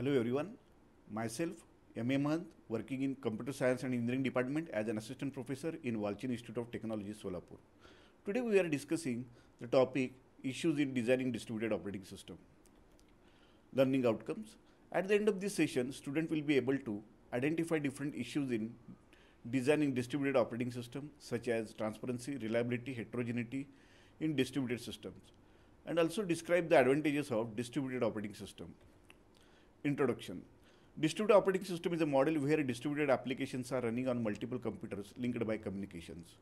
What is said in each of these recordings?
Hello everyone, myself M.A. Mahant, working in Computer Science and Engineering Department as an Assistant Professor in Walchand Institute of Technology, Solapur. Today we are discussing the topic Issues in Designing Distributed Operating System. Learning outcomes. At the end of this session, student will be able to identify different issues in designing distributed operating system such as transparency, reliability, heterogeneity in distributed systems and also describe the advantages of distributed operating system. Introduction. Distributed operating system is a model where distributed applications are running on multiple computers linked by communications.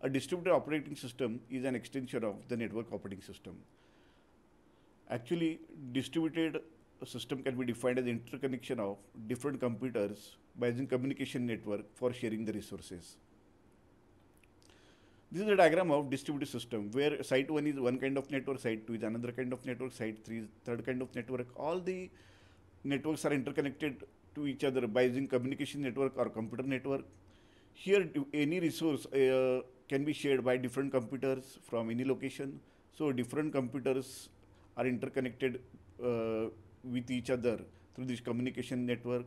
A distributed operating system is an extension of the network operating system. Actually, distributed system can be defined as interconnection of different computers by using communication network for sharing the resources. This is a diagram of distributed system where site 1 is one kind of network, site 2 is another kind of network, site 3 is third kind of network. All the networks are interconnected to each other by using communication network or computer network. Here any resource uh, can be shared by different computers from any location. So different computers are interconnected uh, with each other through this communication network.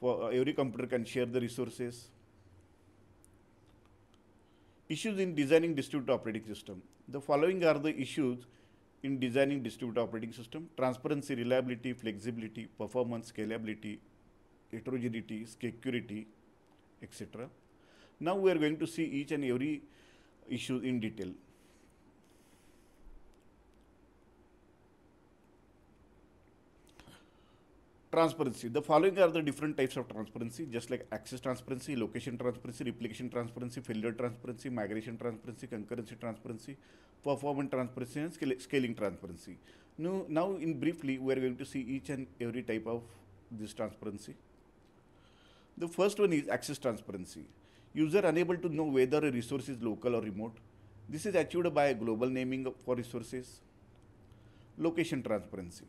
For uh, every computer can share the resources. Issues in designing distributed operating system. The following are the issues in designing distributed operating system. Transparency, reliability, flexibility, performance, scalability, heterogeneity, security, etc. Now we are going to see each and every issue in detail. Transparency. The following are the different types of transparency, just like access transparency, location transparency, replication transparency, failure transparency, migration transparency, concurrency transparency, performance transparency, and scaling transparency. Now, now, in briefly, we are going to see each and every type of this transparency. The first one is access transparency. User unable to know whether a resource is local or remote. This is achieved by global naming for resources. Location transparency.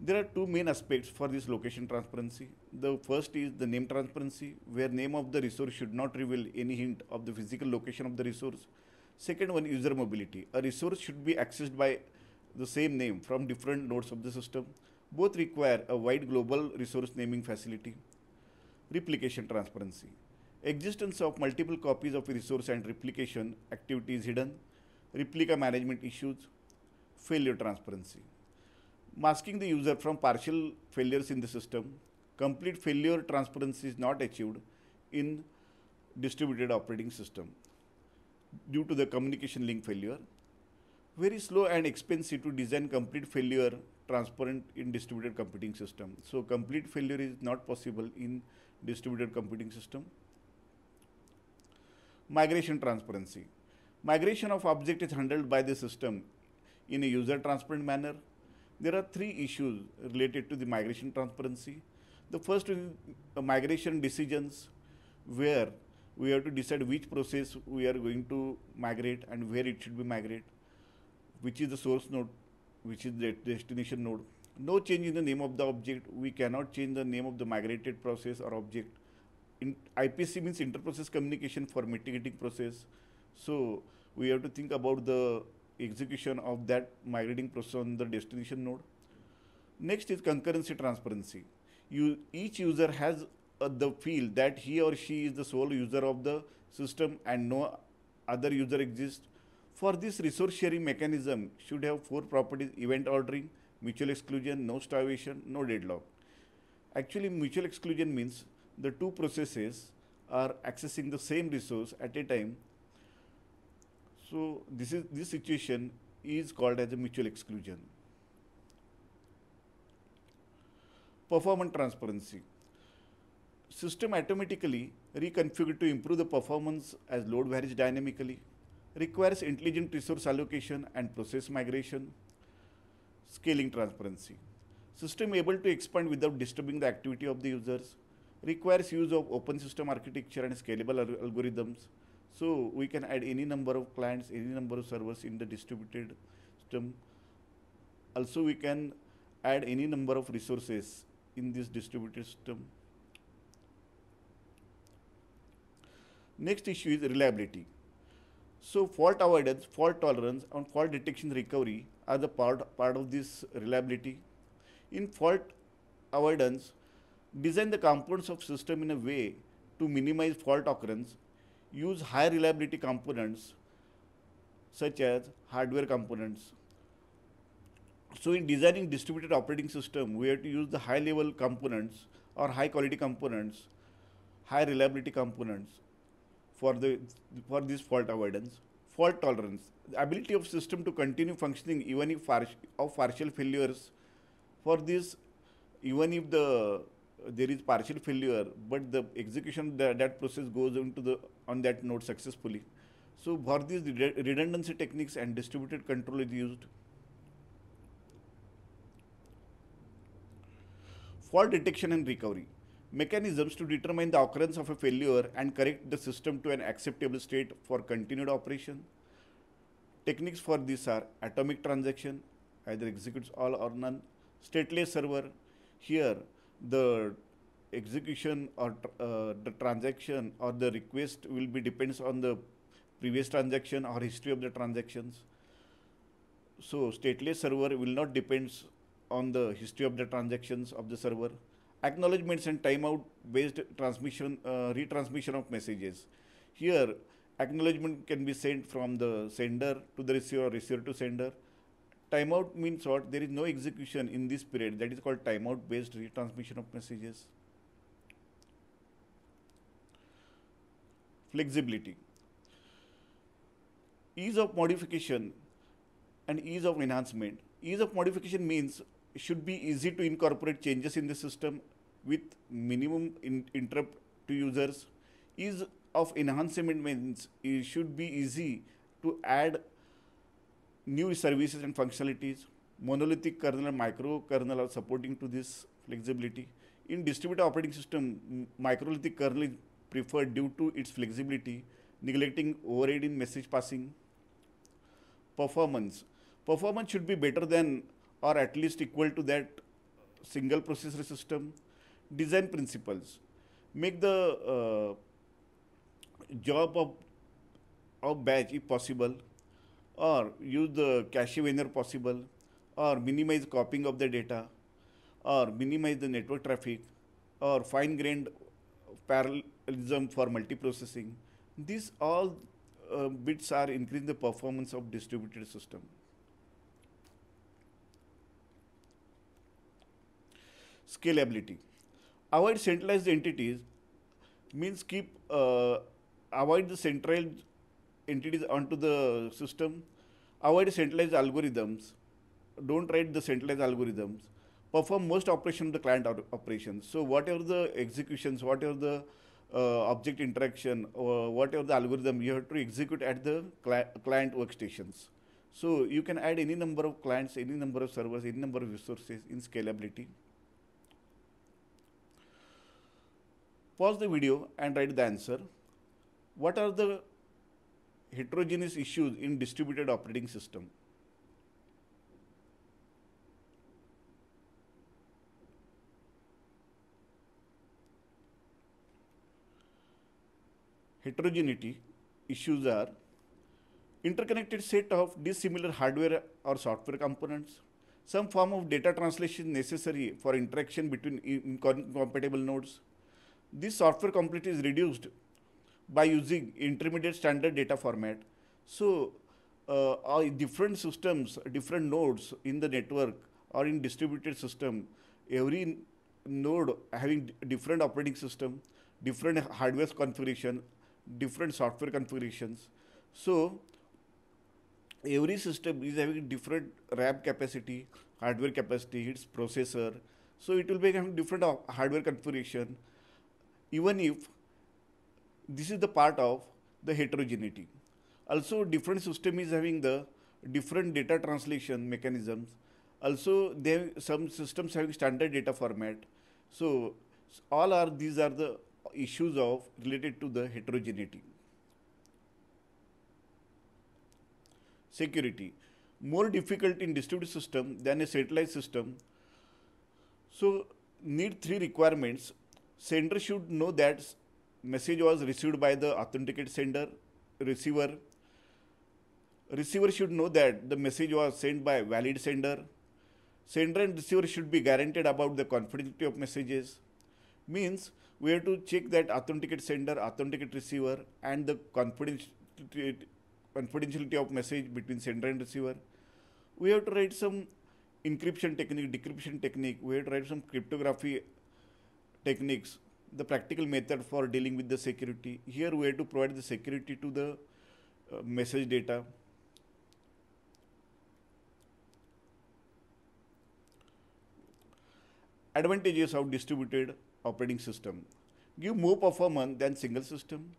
There are two main aspects for this location transparency. The first is the name transparency, where name of the resource should not reveal any hint of the physical location of the resource. Second one, user mobility. A resource should be accessed by the same name from different nodes of the system. Both require a wide global resource naming facility. Replication transparency. Existence of multiple copies of resource and replication activity is hidden. Replica management issues. Failure transparency masking the user from partial failures in the system, complete failure transparency is not achieved in distributed operating system due to the communication link failure. Very slow and expensive to design complete failure transparent in distributed computing system. So complete failure is not possible in distributed computing system. Migration transparency. Migration of object is handled by the system in a user transparent manner there are three issues related to the migration transparency. The first is uh, migration decisions where we have to decide which process we are going to migrate and where it should be migrated, which is the source node, which is the destination node. No change in the name of the object. We cannot change the name of the migrated process or object. In IPC means interprocess communication for migrating process. So we have to think about the execution of that migrating process on the destination node. Next is concurrency transparency. You, each user has uh, the feel that he or she is the sole user of the system and no other user exists. For this resource sharing mechanism should have four properties, event ordering, mutual exclusion, no starvation, no deadlock. Actually, mutual exclusion means the two processes are accessing the same resource at a time so this is this situation is called as a mutual exclusion. Performance transparency. System automatically reconfigured to improve the performance as load varies dynamically, requires intelligent resource allocation and process migration, scaling transparency. System able to expand without disturbing the activity of the users, requires use of open system architecture and scalable algorithms, so we can add any number of clients, any number of servers in the distributed system. Also, we can add any number of resources in this distributed system. Next issue is reliability. So fault avoidance, fault tolerance, and fault detection recovery are the part, part of this reliability. In fault avoidance, design the components of system in a way to minimize fault occurrence, use high reliability components such as hardware components. So in designing distributed operating system, we have to use the high level components or high quality components, high reliability components for the for this fault avoidance. Fault tolerance, the ability of system to continue functioning even if of partial failures. For this, even if the there is partial failure, but the execution that, that process goes into the on that node successfully. So for these redundancy techniques and distributed control is used. Fault detection and recovery. Mechanisms to determine the occurrence of a failure and correct the system to an acceptable state for continued operation. Techniques for this are atomic transaction, either executes all or none, stateless server. Here, the execution or uh, the transaction or the request will be depends on the previous transaction or history of the transactions. So stateless server will not depends on the history of the transactions of the server. Acknowledgements and timeout based transmission, uh, retransmission of messages. Here, acknowledgement can be sent from the sender to the receiver receiver to sender. Timeout means what? There is no execution in this period. That is called timeout based retransmission of messages. Flexibility. Ease of modification and ease of enhancement. Ease of modification means should be easy to incorporate changes in the system with minimum in interrupt to users. Ease of enhancement means it should be easy to add new services and functionalities. Monolithic kernel and micro kernel are supporting to this flexibility. In distributed operating system, microlithic kernel is preferred due to its flexibility, neglecting overhead in message passing. Performance. Performance should be better than or at least equal to that single processor system. Design principles. Make the uh, job of, of batch if possible or use the cache whenever possible or minimize copying of the data or minimize the network traffic or fine-grained parallelism for multiprocessing. These all uh, bits are increasing the performance of distributed system. Scalability. Avoid centralized entities means keep uh, avoid the centralized entities onto the system. Avoid centralized algorithms. Don't write the centralized algorithms perform most operation of the client operations. So whatever the executions, whatever the uh, object interaction, or whatever the algorithm you have to execute at the cli client workstations. So you can add any number of clients, any number of servers, any number of resources in scalability. Pause the video and write the answer. What are the heterogeneous issues in distributed operating system? heterogeneity issues are interconnected set of dissimilar hardware or software components, some form of data translation necessary for interaction between incompatible nodes. This software complexity is reduced by using intermediate standard data format. So, uh, different systems, different nodes in the network or in distributed system, every node having different operating system, different hardware configuration, different software configurations. So every system is having different RAM capacity, hardware capacity, its processor. So it will be having different hardware configuration, even if this is the part of the heterogeneity. Also, different system is having the different data translation mechanisms. Also, there some systems having standard data format. So all are these are the issues of related to the heterogeneity. Security. More difficult in distributed system than a centralized system. So need three requirements. Sender should know that message was received by the authenticated sender, receiver. Receiver should know that the message was sent by valid sender. Sender and receiver should be guaranteed about the confidentiality of messages. Means we have to check that authenticate sender, authenticate receiver, and the confidentiality of message between sender and receiver. We have to write some encryption technique, decryption technique. We have to write some cryptography techniques, the practical method for dealing with the security. Here we have to provide the security to the uh, message data. Advantages of distributed operating system. Give more performance than single system.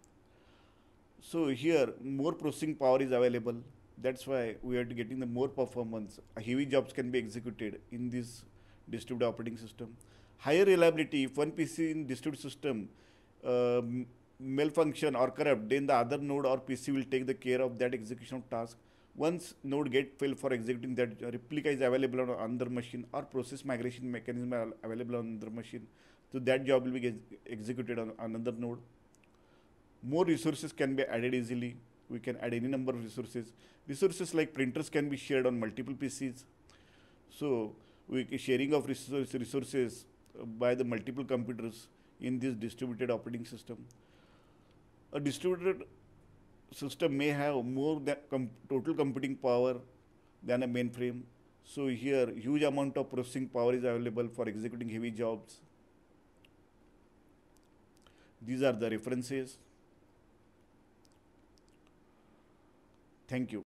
So here more processing power is available. That's why we are getting the more performance. Heavy jobs can be executed in this distributed operating system. Higher reliability, if one PC in distributed system uh, malfunction or corrupt, then the other node or PC will take the care of that execution of task. Once node get failed for executing that replica is available on another machine or process migration mechanism available on another machine. So that job will be executed on another node. More resources can be added easily. We can add any number of resources. Resources like printers can be shared on multiple PCs. So we sharing of resources by the multiple computers in this distributed operating system. A distributed system may have more than com total computing power than a mainframe. So here huge amount of processing power is available for executing heavy jobs. These are the references. Thank you.